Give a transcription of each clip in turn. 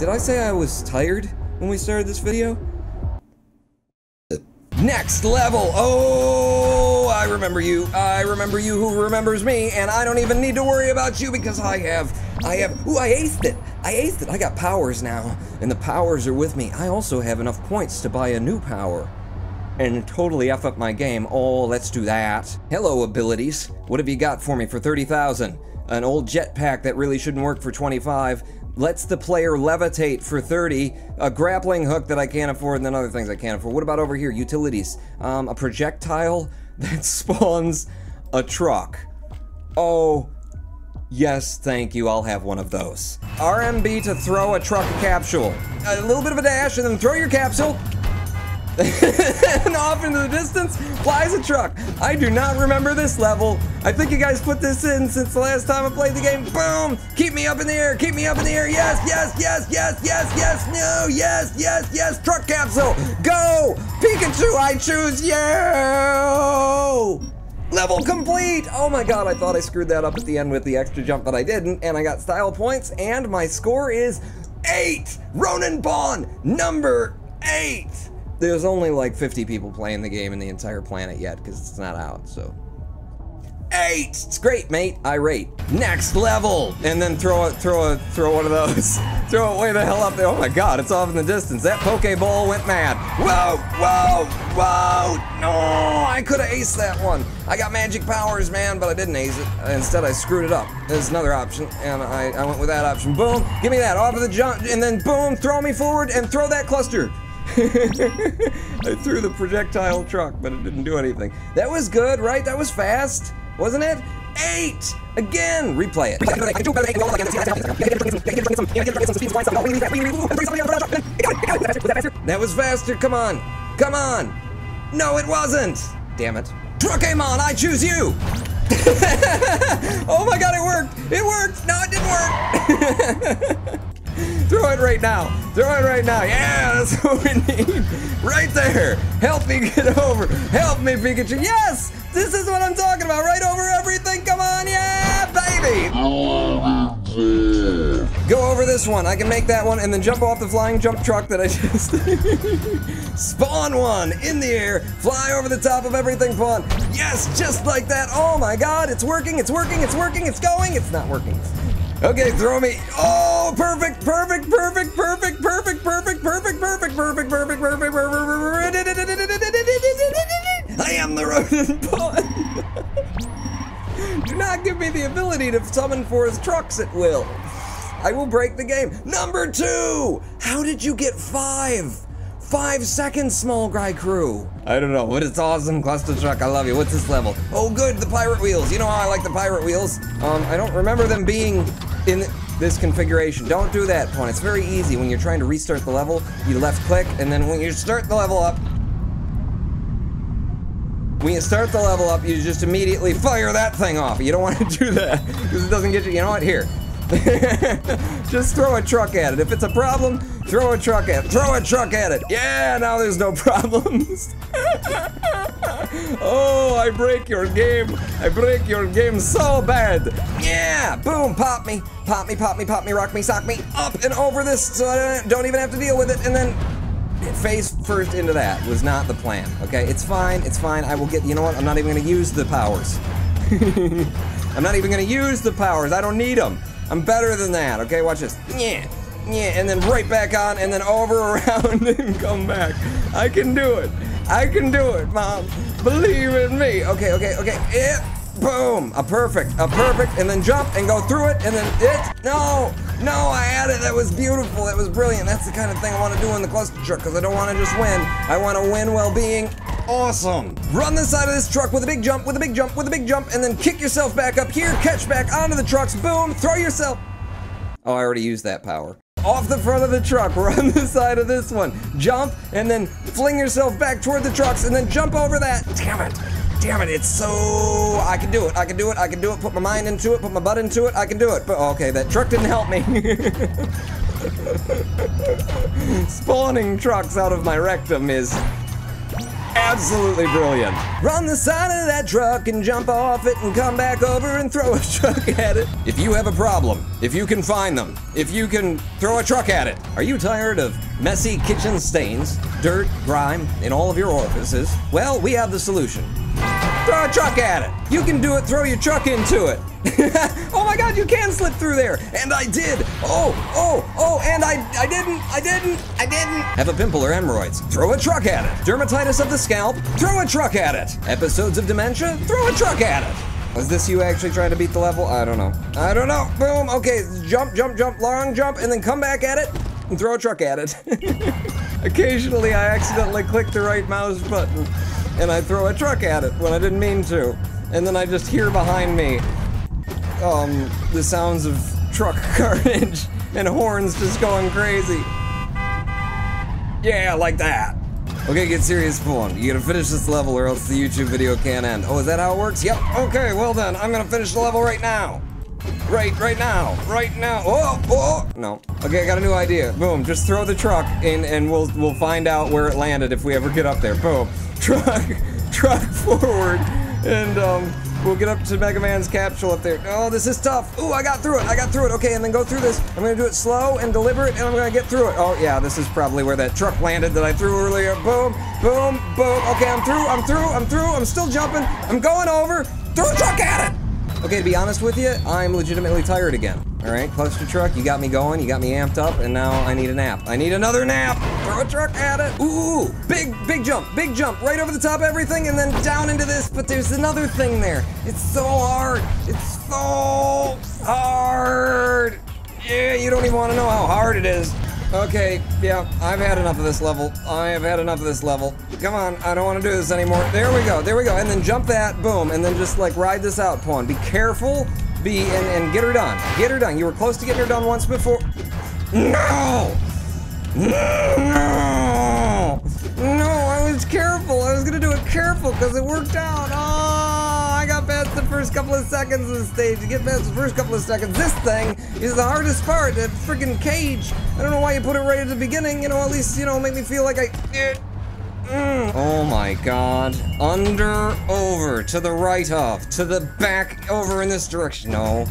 Did I say I was tired when we started this video? Next level! Oh, I remember you. I remember you who remembers me, and I don't even need to worry about you because I have, I have, ooh, I aced it. I aced it. I got powers now, and the powers are with me. I also have enough points to buy a new power and totally F up my game. Oh, let's do that. Hello, abilities. What have you got for me for 30,000? An old jetpack that really shouldn't work for 25 lets the player levitate for 30, a grappling hook that I can't afford, and then other things I can't afford. What about over here? Utilities. Um, a projectile that spawns a truck. Oh, yes, thank you. I'll have one of those. RMB to throw a truck capsule. A little bit of a dash, and then throw your capsule. and off into the distance flies a truck. I do not remember this level. I think you guys put this in since the last time I played the game. Boom! Keep me up in the air, keep me up in the air. Yes, yes, yes, yes, yes, yes, no, yes, yes, yes. Truck capsule, go! Pikachu, I choose you! Level complete! Oh my god, I thought I screwed that up at the end with the extra jump, but I didn't, and I got style points, and my score is 8! Ronin Pawn, number 8! there's only like 50 people playing the game in the entire planet yet because it's not out, so. Eight! It's great, mate. I rate. Next level! And then throw it, throw it, throw one of those. throw it way the hell up there. Oh my god, it's off in the distance. That Pokeball went mad. Whoa, whoa, whoa! No! I could have aced that one. I got magic powers, man, but I didn't ace it. Instead, I screwed it up. There's another option, and I, I went with that option. Boom! Give me that off of the jump, and then boom! Throw me forward and throw that cluster. I threw the projectile truck, but it didn't do anything. That was good, right? That was fast, wasn't it? Eight! Again! Replay it. That was faster, come on! Come on! No, it wasn't! Damn it. Truckemon, I choose you! oh my god, it worked! It worked! No, it didn't work! Throw it right now. Throw it right now. Yeah, that's what we need. Right there. Help me get over. Help me, Pikachu. Yes! This is what I'm talking about. Right over everything. Come on. Yeah, baby. Go over this one. I can make that one and then jump off the flying jump truck that I just... Spawn one in the air. Fly over the top of everything, Pawn. Yes, just like that. Oh my god, it's working. It's working. It's working. It's going. It's not working. Okay, throw me. Oh, perfect, perfect, perfect, perfect, perfect, perfect, perfect, perfect, perfect, perfect, perfect, perfect. I am the Ronin Pawn. Do not give me the ability to summon forth trucks at will. I will break the game. Number two. How did you get five? Five seconds, small guy crew. I don't know, but it's awesome, Cluster Truck. I love you. What's this level? Oh, good, the pirate wheels. You know how I like the pirate wheels. Um, I don't remember them being in this configuration. Don't do that, Pawn. It's very easy when you're trying to restart the level. You left click, and then when you start the level up, when you start the level up, you just immediately fire that thing off. You don't want to do that, because it doesn't get you, you know what, here. just throw a truck at it. If it's a problem, throw a truck at it. Throw a truck at it. Yeah, now there's no problems. oh, I break your game. I break your game so bad. Yeah, boom, pop me. Pop me, pop me, pop me, rock me, sock me up and over this so I don't even have to deal with it. And then face first into that was not the plan. Okay, it's fine, it's fine. I will get, you know what? I'm not even gonna use the powers. I'm not even gonna use the powers. I don't need them. I'm better than that. Okay, watch this. Yeah, yeah, and then right back on, and then over around and come back. I can do it. I can do it, Mom. Believe in me. Okay, okay, okay. It, boom. A perfect, a perfect, and then jump and go through it, and then it. No, no, I had it. That was beautiful. That was brilliant. That's the kind of thing I want to do in the cluster truck because I don't want to just win. I want to win while being awesome. Run the side of this truck with a big jump, with a big jump, with a big jump, and then kick yourself back up here, catch back onto the trucks, boom, throw yourself. Oh, I already used that power off the front of the truck, run the side of this one, jump, and then fling yourself back toward the trucks, and then jump over that. Damn it. Damn it, it's so... I can do it, I can do it, I can do it, put my mind into it, put my butt into it, I can do it. But, okay, that truck didn't help me. Spawning trucks out of my rectum is absolutely brilliant. Run the side of that truck and jump off it and come back over and throw a truck at it. If you have a problem, If you can find them, if you can throw a truck at it. Are you tired of messy kitchen stains, dirt, grime in all of your orifices? Well, we have the solution. Throw a truck at it. You can do it, throw your truck into it. oh my god, you can slip through there. And I did. Oh, oh, oh, and I I didn't, I didn't, I didn't. Have a pimple or hemorrhoids? Throw a truck at it. Dermatitis of the scalp? Throw a truck at it. Episodes of dementia? Throw a truck at it. Was this you actually trying to beat the level? I don't know. I don't know. Boom. Okay, jump, jump, jump, long jump, and then come back at it and throw a truck at it. Occasionally, I accidentally click the right mouse button and I throw a truck at it when I didn't mean to. And then I just hear behind me um, the sounds of truck carnage and horns just going crazy. Yeah, like that. Okay, get serious, Spawn. You gotta finish this level or else the YouTube video can't end. Oh, is that how it works? Yep, okay, well then, I'm gonna finish the level right now. Right, right now, right now. Oh, oh, no. Okay, I got a new idea. Boom, just throw the truck in and we'll we'll find out where it landed if we ever get up there. Boom. Truck, truck forward, and um, we'll get up to Mega Man's capsule up there. Oh, this is tough. Ooh, I got through it. I got through it. Okay, and then go through this. I'm gonna do it slow and deliberate, and I'm gonna get through it. Oh yeah, this is probably where that truck landed that I threw earlier. Boom, boom, boom. Okay, I'm through. I'm through. I'm through. I'm still jumping. I'm going over. Throw a truck at it. Okay, to be honest with you, I'm legitimately tired again. All right, cluster truck, you got me going, you got me amped up, and now I need a nap. I need another nap. Throw a truck at it. Ooh, big, big jump, big jump, right over the top of everything, and then down into this. But there's another thing there. It's so hard. It's so hard. Yeah, you don't even want to know how hard it is. Okay, yeah, I've had enough of this level. I have had enough of this level. Come on, I don't want to do this anymore. There we go, there we go. And then jump that, boom, and then just like ride this out, Pawn. Be careful, be, and, and get her done. Get her done. You were close to getting her done once before. No! No! No, I was careful. I was gonna do it careful because it worked out. Oh, the first couple of seconds of the stage. You get past the first couple of seconds, this thing is the hardest part. That freaking cage. I don't know why you put it right at the beginning. You know, at least you know, make me feel like I. Mm. Oh my god. Under, over, to the right of, to the back, over in this direction. No.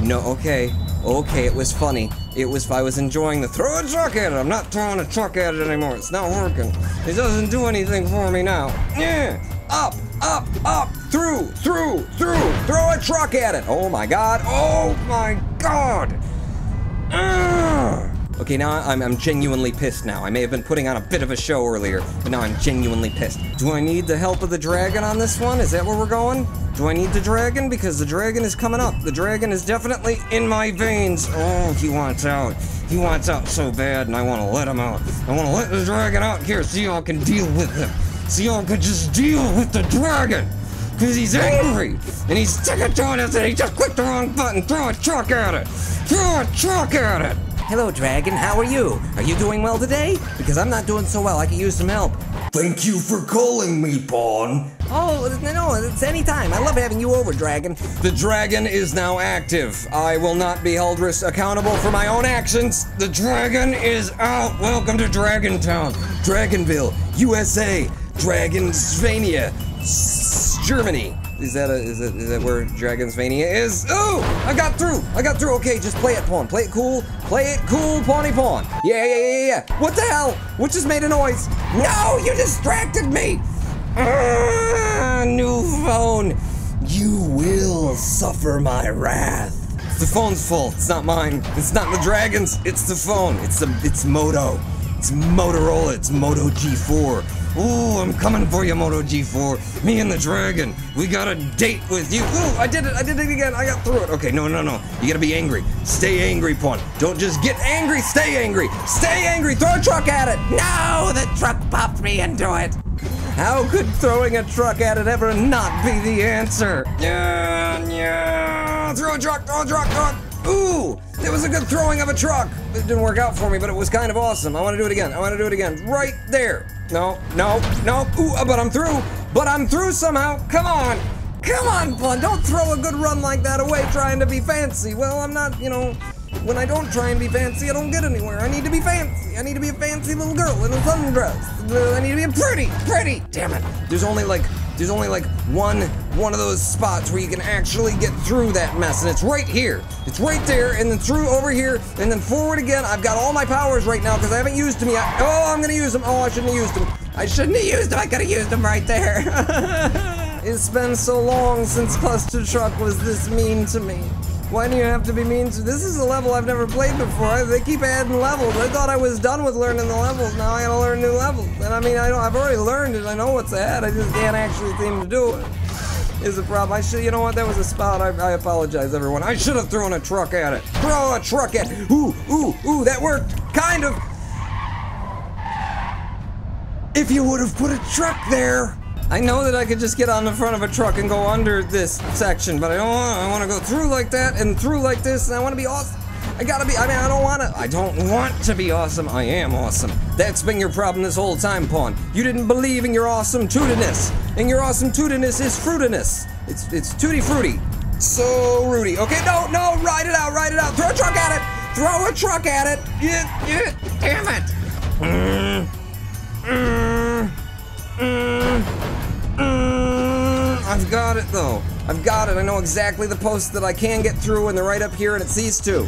No, okay. Okay, it was funny. It was, I was enjoying the throw a truck at it. I'm not throwing a truck at it anymore. It's not working. It doesn't do anything for me now. Yeah. Up, up, up, through, through, through. Throw a truck at it. Oh my god. Oh my god. Ugh. Okay, now I'm, I'm genuinely pissed now. I may have been putting on a bit of a show earlier, but now I'm genuinely pissed. Do I need the help of the dragon on this one? Is that where we're going? Do I need the dragon? Because the dragon is coming up. The dragon is definitely in my veins. Oh, he wants out. He wants out so bad, and I want to let him out. I want to let the dragon out here so y'all can deal with him. So y'all can just deal with the dragon. Because he's angry, and he's sick of doing this, and he just clicked the wrong button. Throw a truck at it. Throw a truck at it. Hello, Dragon. How are you? Are you doing well today? Because I'm not doing so well. I could use some help. Thank you for calling me, Pawn. Oh, no, it's any time. I love having you over, Dragon. The dragon is now active. I will not be held ris- accountable for my own actions. The dragon is out. Welcome to Dragon Town, Dragonville, USA, Dragonsvania, S- Germany. Is that a, is that, is that where Dragonsvania is? Oh, I got through. I got through. Okay, just play it, pawn. Play it cool. Play it cool, pawny pawn. Yeah, yeah, yeah, yeah. What the hell? What just made a noise? No, you distracted me. Ah, new phone. You will suffer my wrath. It's the phone's fault. It's not mine. It's not the dragons. It's the phone. It's the it's Moto. It's Motorola. It's Moto G4. Ooh, I'm coming for you, Moto G4. Me and the dragon. We got a date with you. Ooh, I did it. I did it again. I got through it. Okay, no, no, no. You gotta be angry. Stay angry, Pawn. Don't just get angry. Stay angry. Stay angry. Throw a truck at it. No, the truck popped me into it. How could throwing a truck at it ever not be the answer? Yeah, yeah. Throw a truck. Throw a truck. Throw a Ooh, that was a good throwing of a truck. It didn't work out for me, but it was kind of awesome. I want to do it again. I want to do it again. Right there. No, no, no. Ooh, uh, but I'm through. But I'm through somehow. Come on. Come on, Pawn. Don't throw a good run like that away trying to be fancy. Well, I'm not, you know, when I don't try and be fancy, I don't get anywhere. I need to be fancy. I need to be a fancy little girl in a sundress. Uh, I need to be pretty, pretty. Damn it. There's only like There's only like one one of those spots where you can actually get through that mess, and it's right here. It's right there, and then through over here, and then forward again. I've got all my powers right now because I haven't used them yet. Oh, I'm gonna use them. Oh, I shouldn't have used them. I shouldn't have used them. I could have used them right there. it's been so long since Cluster Truck was this mean to me. Why do you have to be mean to? This is a level I've never played before. They keep adding levels. I thought I was done with learning the levels. Now I gotta learn new levels. And I mean, I don't, I've already learned it. I know what's ahead. I just can't actually seem to do it. Is a problem. I should, you know what? That was a spot. I, I apologize, everyone. I should have thrown a truck at it. Throw a truck at. It. Ooh, ooh, ooh. That worked. Kind of. If you would have put a truck there. I know that I could just get on the front of a truck and go under this section, but I don't want. I want to go through like that and through like this, and I want to be awesome. I gotta be. I mean, I don't want to. I don't want to be awesome. I am awesome. That's been your problem this whole time, Pawn. You didn't believe in your awesome tootiness, and your awesome tootiness is fruitiness. It's it's tutti fruity. So Rudy. Okay, no, no, ride it out, ride it out. Throw a truck at it. Throw a truck at it. Yeah, yeah. Damn it. Mm, mm, mm, mm. I've got it though. I've got it. I know exactly the posts that I can get through, and they're right up here, and it's these two.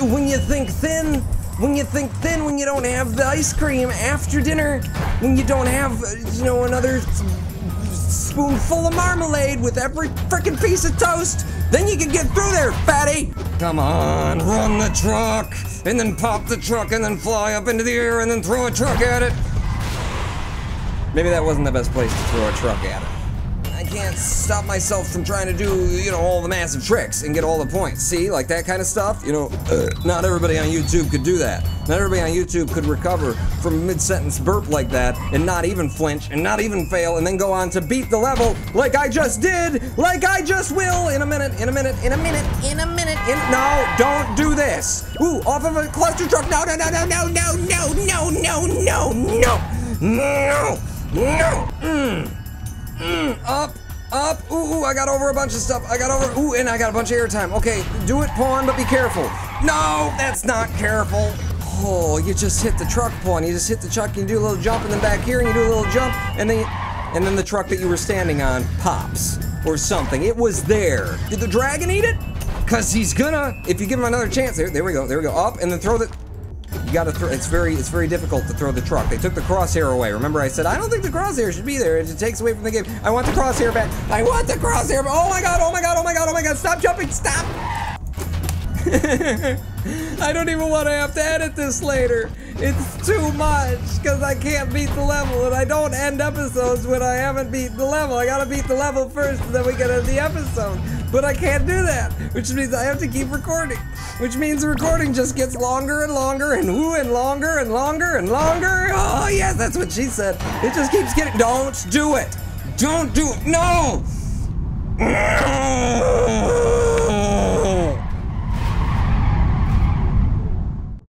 When you think thin, when you think thin, when you don't have the ice cream after dinner, when you don't have, uh, you know, another spoonful of marmalade with every frickin' piece of toast, then you can get through there, fatty. Come on, run the truck, and then pop the truck, and then fly up into the air, and then throw a truck at it. Maybe that wasn't the best place to throw a truck at it. I can't stop myself from trying to do, you know, all the massive tricks and get all the points. See, like that kind of stuff. You know, uh, not everybody on YouTube could do that. Not everybody on YouTube could recover from a mid-sentence burp like that and not even flinch and not even fail and then go on to beat the level like I just did, like I just will in a minute, in a minute, in a minute, in a minute. In no, don't do this. Ooh, off of a cluster truck. No, no, no, no, no, no, no, no, no, no, no, no, no. Mm. Mm, up, up. Ooh, ooh, I got over a bunch of stuff. I got over. Ooh, and I got a bunch of airtime. Okay, do it, pawn, but be careful. No, that's not careful. Oh, you just hit the truck, pawn. You just hit the truck. You do a little jump, and then back here, and you do a little jump, and then, and then the truck that you were standing on pops or something. It was there. Did the dragon eat it? Cause he's gonna. If you give him another chance, there, there we go. There we go. Up, and then throw the. You gotta throw. It's very, it's very difficult to throw the truck. They took the crosshair away. Remember, I said I don't think the crosshair should be there. It takes away from the game. I want the crosshair back. I want the crosshair. Oh my god! Oh my god! Oh my god! Oh my god! Stop jumping! Stop! I don't even want to have to edit this later. It's too much because I can't beat the level, and I don't end episodes when I haven't beat the level. I gotta beat the level first, and then we get into the episode. But I can't do that, which means I have to keep recording. Which means the recording just gets longer and longer, and ooh, and longer and longer and longer. Oh yes, that's what she said. It just keeps getting. Don't do it. Don't do it. No.